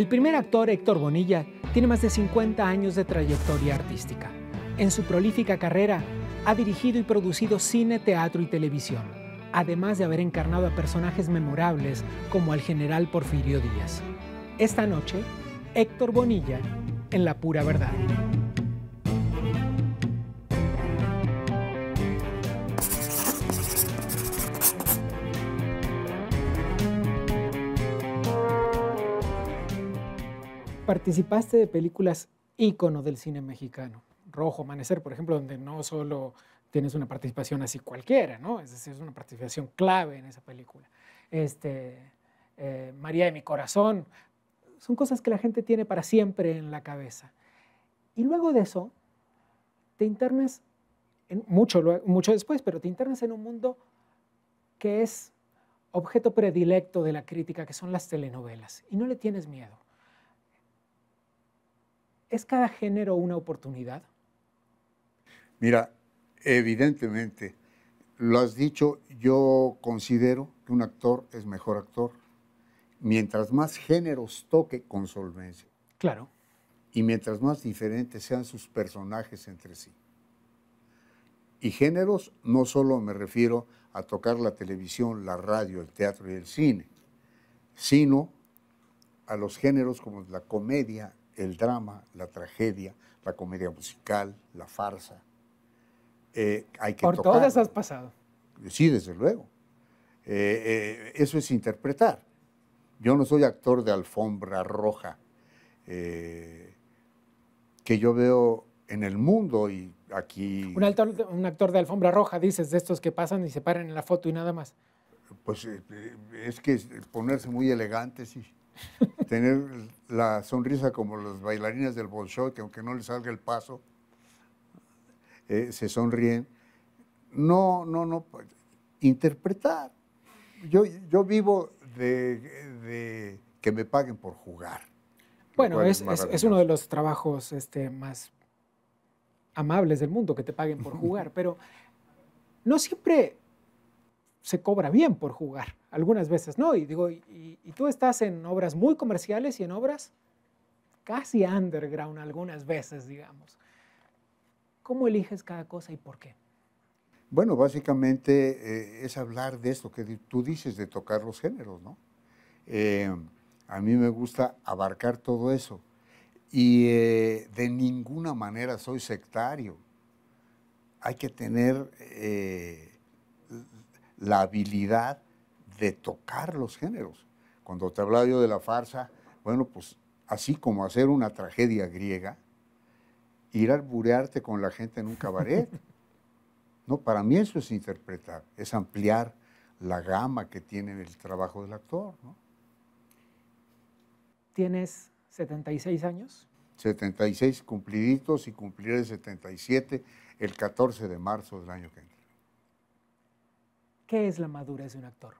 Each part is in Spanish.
El primer actor, Héctor Bonilla, tiene más de 50 años de trayectoria artística. En su prolífica carrera, ha dirigido y producido cine, teatro y televisión, además de haber encarnado a personajes memorables como al general Porfirio Díaz. Esta noche, Héctor Bonilla en La Pura Verdad. Participaste de películas ícono del cine mexicano. Rojo Amanecer, por ejemplo, donde no solo tienes una participación así cualquiera, ¿no? Es decir, es una participación clave en esa película. Este, eh, María de mi corazón, son cosas que la gente tiene para siempre en la cabeza. Y luego de eso, te internas, en, mucho, mucho después, pero te internas en un mundo que es objeto predilecto de la crítica, que son las telenovelas, y no le tienes miedo. ¿Es cada género una oportunidad? Mira, evidentemente, lo has dicho, yo considero que un actor es mejor actor mientras más géneros toque con solvencia. Claro. Y mientras más diferentes sean sus personajes entre sí. Y géneros no solo me refiero a tocar la televisión, la radio, el teatro y el cine, sino a los géneros como la comedia, el drama, la tragedia, la comedia musical, la farsa. Eh, hay que Por todas has pasado. Sí, desde luego. Eh, eh, eso es interpretar. Yo no soy actor de alfombra roja que yo veo en el mundo y aquí... Un actor, un actor de alfombra roja, dices, de estos que pasan y se paran en la foto y nada más. Pues es que ponerse muy elegante, sí tener la sonrisa como los bailarines del Bolshoi, que aunque no les salga el paso, eh, se sonríen. No, no, no, interpretar. Yo, yo vivo de, que me paguen por jugar. Bueno, es, es, uno de los trabajos este, más amables del mundo, que te paguen por jugar, pero no siempre se cobra bien por jugar, algunas veces no. Y digo, y, tú estás en obras muy comerciales y en obras casi underground algunas veces, digamos. ¿Cómo eliges cada cosa y por qué? Bueno, básicamente eh, es hablar de esto que tú dices, de tocar los géneros, ¿no? Eh, a mí me gusta abarcar todo eso. Y eh, de ninguna manera soy sectario. Hay que tener la habilidad de tocar los géneros. Cuando te hablaba yo de la farsa, bueno, pues así como hacer una tragedia griega, ir a burearte con la gente en un cabaret. No, para mí eso es interpretar, es ampliar la gama que tiene el trabajo del actor. ¿no? ¿Tienes 76 años? 76 cumpliditos y cumpliré 77 el 14 de marzo del año que viene. ¿Qué es la madurez de un actor?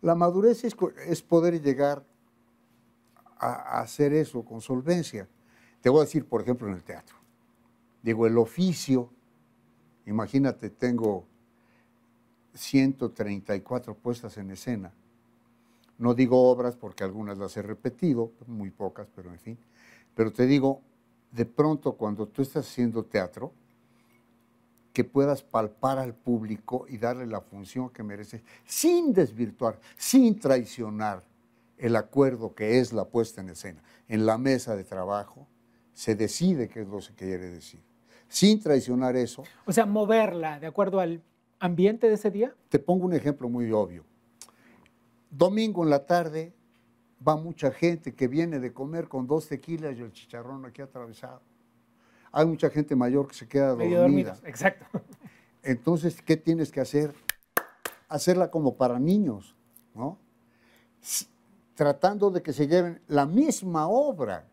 La madurez es, poder llegar a, hacer eso con solvencia. Te voy a decir, por ejemplo, en el teatro. Digo, el oficio, imagínate, tengo 134 puestas en escena. No digo obras porque algunas las he repetido, muy pocas, pero en fin. Pero te digo, de pronto cuando tú estás haciendo teatro, que puedas palpar al público y darle la función que merece, sin desvirtuar, sin traicionar el acuerdo que es la puesta en escena. En la mesa de trabajo se decide qué es lo que quiere decir. Sin traicionar eso. O sea, moverla de acuerdo al ambiente de ese día. Te pongo un ejemplo muy obvio. Domingo en la tarde va mucha gente que viene de comer con dos tequilas y el chicharrón aquí atravesado hay mucha gente mayor que se queda dormida. Exacto. Entonces, ¿qué tienes que hacer? Hacerla como para niños, ¿no? Tratando de que se lleven la misma obra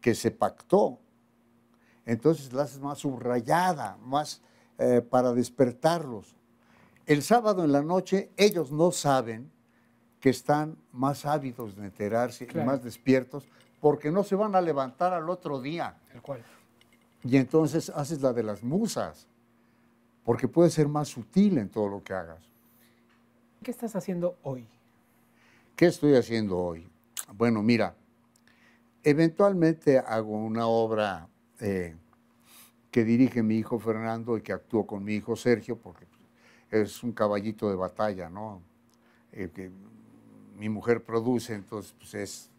que se pactó. Entonces la haces más subrayada, más eh, para despertarlos. El sábado en la noche ellos no saben que están más ávidos de enterarse y más despiertos porque no se van a levantar al otro día. El cual. Y entonces haces la de las musas, porque puede ser más sutil en todo lo que hagas. ¿Qué estás haciendo hoy? ¿Qué estoy haciendo hoy? Bueno, mira, eventualmente hago una obra eh, que dirige mi hijo Fernando y que actúo con mi hijo Sergio, porque es un caballito de batalla, ¿no? Eh, que mi mujer produce, entonces pues es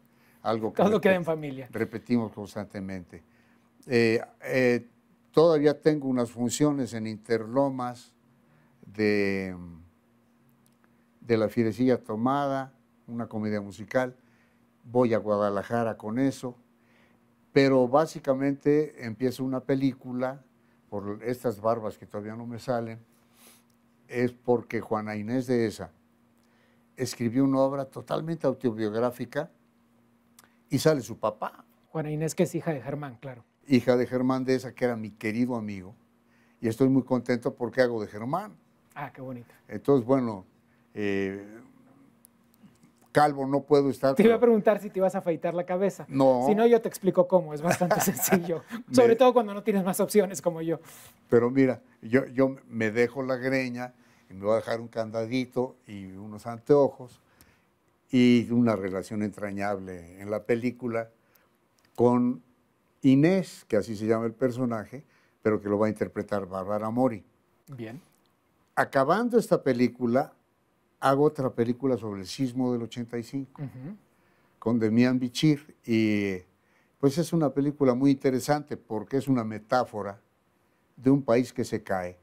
algo que... Todo queda en familia. Repetimos constantemente. Eh, todavía tengo unas funciones en Interlomas de, de La Fierecilla Tomada, una comedia musical. Voy a Guadalajara con eso. Pero básicamente empiezo una película, por estas barbas que todavía no me salen, es porque Juana Inés de esa escribió una obra totalmente autobiográfica y sale su papá. Juana Inés, que es hija de Germán, claro. Hija de Germán de esa, que era mi querido amigo. Y estoy muy contento porque hago de Germán. Ah, qué bonito. Entonces, bueno, eh, calvo no puedo estar. Te iba a preguntar si te ibas a afeitar la cabeza. No. Si no, yo te explico cómo, es bastante sencillo. Sobre todo cuando no tienes más opciones como yo. Pero mira, yo, yo me dejo la greña y me voy a dejar un candadito y unos anteojos y una relación entrañable en la película con Inés, que así se llama el personaje, pero que lo va a interpretar Bárbara Mori. Bien acabando esta película, hago otra película sobre el sismo del 85 con Demian Bichir y pues es una película muy interesante porque es una metáfora de un país que se cae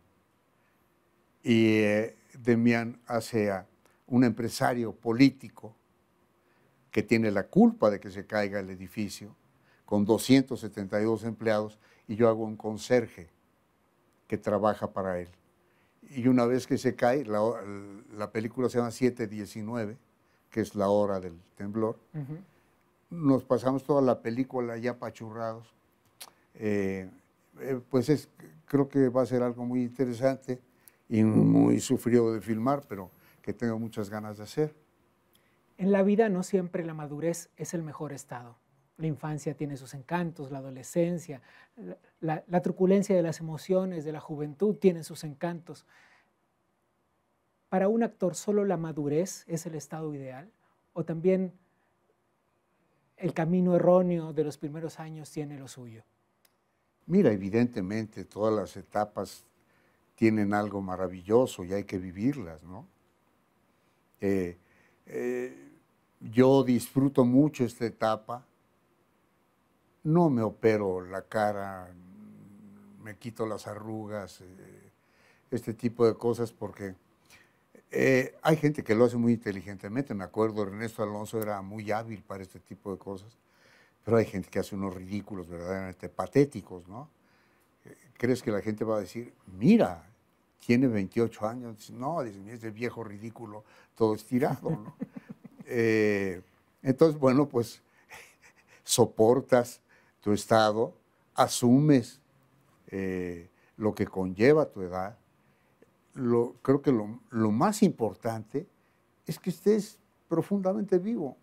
y eh, Demian hace a un empresario político que tiene la culpa de que se caiga el edificio con 272 empleados y yo hago un conserje que trabaja para él y una vez que se cae, la, película se llama 719, que es la hora del temblor, nos pasamos toda la película ya apachurrados. Eh, eh, pues es, creo que va a ser algo muy interesante y muy sufrido de filmar, pero que tengo muchas ganas de hacer. En la vida no siempre la madurez es el mejor estado. La infancia tiene sus encantos, la adolescencia, la, truculencia de las emociones de la juventud tiene sus encantos. ¿Para un actor solo la madurez es el estado ideal? ¿O también el camino erróneo de los primeros años tiene lo suyo? Mira, evidentemente todas las etapas tienen algo maravilloso y hay que vivirlas, ¿no? Eh, eh, yo disfruto mucho esta etapa no me opero la cara, me quito las arrugas, eh, este tipo de cosas, porque eh, hay gente que lo hace muy inteligentemente. Me acuerdo, Ernesto Alonso era muy hábil para este tipo de cosas, pero hay gente que hace unos ridículos verdaderamente patéticos, ¿no? ¿Crees que la gente va a decir, mira, tiene 28 años? No, dice, este viejo ridículo, todo estirado, ¿no? Eh, entonces, bueno, pues soportas tu estado, asumes eh, lo que conlleva tu edad. Lo, creo que lo, lo más importante es que estés profundamente vivo.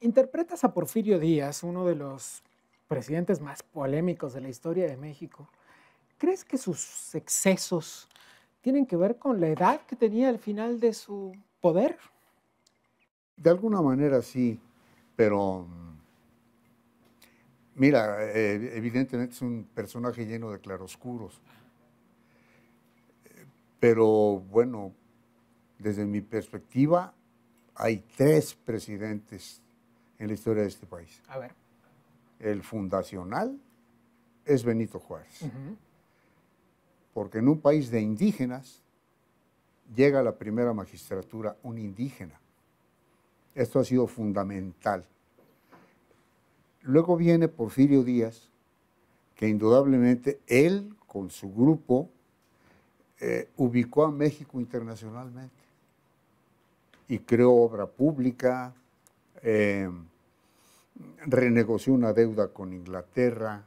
Interpretas a Porfirio Díaz, uno de los presidentes más polémicos de la historia de México. ¿Crees que sus excesos tienen que ver con la edad que tenía al final de su poder? De alguna manera sí, pero Mira, eh, evidentemente es un personaje lleno de claroscuros. Pero bueno, desde mi perspectiva, hay tres presidentes en la historia de este país. A ver. El fundacional es Benito Juárez. Porque en un país de indígenas llega a la primera magistratura un indígena. Esto ha sido fundamental. Luego viene Porfirio Díaz, que indudablemente él con su grupo eh, ubicó a México internacionalmente y creó obra pública, eh, renegoció una deuda con Inglaterra,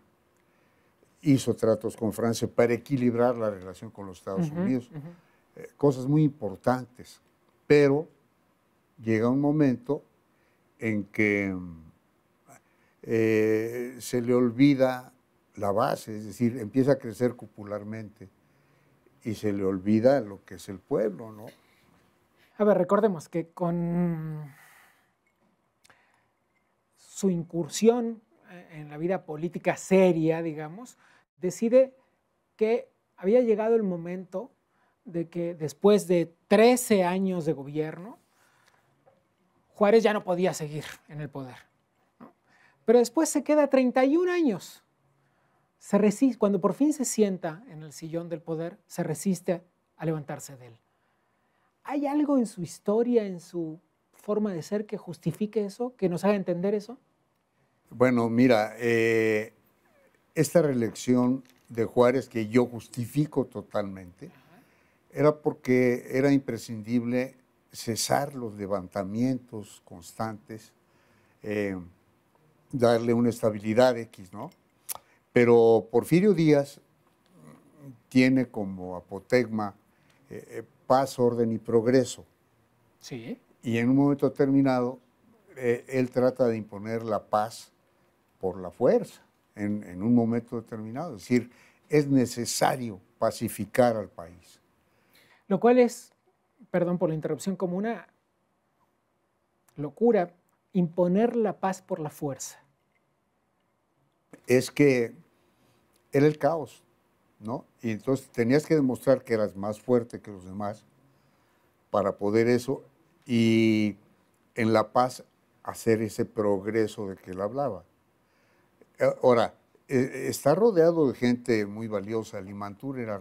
hizo tratos con Francia para equilibrar la relación con los Estados Unidos, eh, cosas muy importantes. Pero llega un momento en que eh, se le olvida la base, es decir, empieza a crecer cupularmente y se le olvida lo que es el pueblo, ¿no? A ver, recordemos que con su incursión eh, en la vida política seria, digamos, decide que había llegado el momento de que después de 13 años de gobierno, Juárez ya no podía seguir en el poder. Pero después se queda 31 años. Se resiste, cuando por fin se sienta en el sillón del poder, se resiste a levantarse de él. ¿Hay algo en su historia, en su forma de ser que justifique eso, que nos haga entender eso? Bueno, mira, eh, esta reelección de Juárez, que yo justifico totalmente, era porque era imprescindible cesar los levantamientos constantes, eh, darle una estabilidad X, ¿no? Pero Porfirio Díaz tiene como apotegma eh, paz, orden y progreso. Sí. Y en un momento determinado, eh, él trata de imponer la paz por la fuerza, en, un momento determinado. Es decir, es necesario pacificar al país. Lo cual es, perdón por la interrupción, como una locura, imponer la paz por la fuerza. Es que era el caos, ¿no? Y entonces tenías que demostrar que eras más fuerte que los demás para poder eso y en la paz hacer ese progreso de que él hablaba. Eh, ahora, eh, está rodeado de gente muy valiosa. Limantur era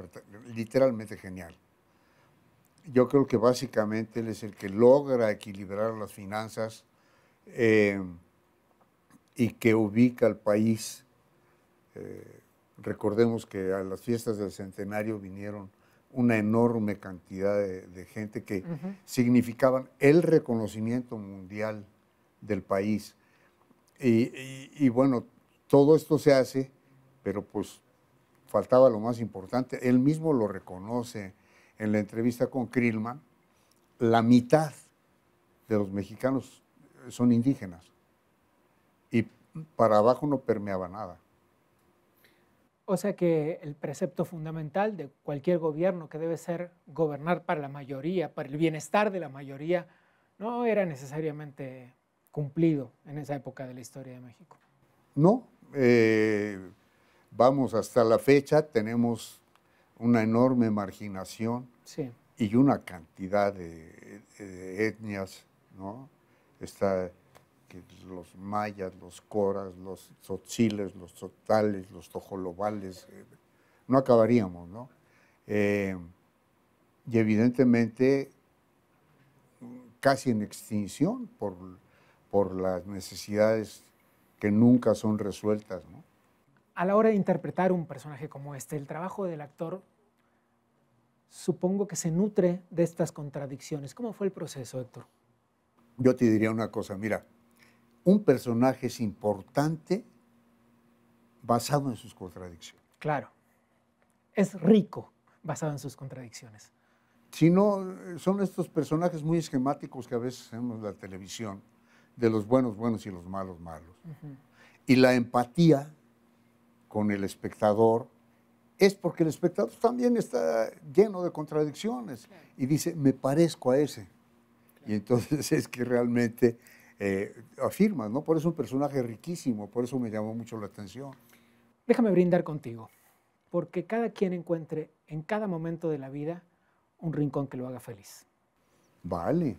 literalmente genial. Yo creo que básicamente él es el que logra equilibrar las finanzas eh, y que ubica al país. Recordemos que a las fiestas del centenario vinieron una enorme cantidad de, gente que significaban el reconocimiento mundial del país. Y, bueno, todo esto se hace, pero pues faltaba lo más importante. Él mismo lo reconoce en la entrevista con Krillman. La mitad de los mexicanos son indígenas y para abajo no permeaba nada. O sea que el precepto fundamental de cualquier gobierno que debe ser gobernar para la mayoría, para el bienestar de la mayoría, no era necesariamente cumplido en esa época de la historia de México. No, eh, vamos hasta la fecha, tenemos una enorme marginación y una cantidad de, de etnias, ¿no? Está los mayas, los coras, los tzotziles, los totales, los tojolobales, eh, no acabaríamos, ¿no? Eh, y evidentemente casi en extinción por, por las necesidades que nunca son resueltas, ¿no? A la hora de interpretar un personaje como este, el trabajo del actor supongo que se nutre de estas contradicciones. ¿Cómo fue el proceso, Héctor? Yo te diría una cosa, mira, un personaje es importante basado en sus contradicciones. Claro, es rico basado en sus contradicciones. Si no, son estos personajes muy esquemáticos que a veces vemos en la televisión, de los buenos buenos y los malos malos. Y la empatía con el espectador es porque el espectador también está lleno de contradicciones y dice, me parezco a ese. Y entonces es que realmente eh, afirmas, ¿no? Por eso es un personaje riquísimo, por eso me llamó mucho la atención. Déjame brindar contigo, porque cada quien encuentre en cada momento de la vida un rincón que lo haga feliz. Vale.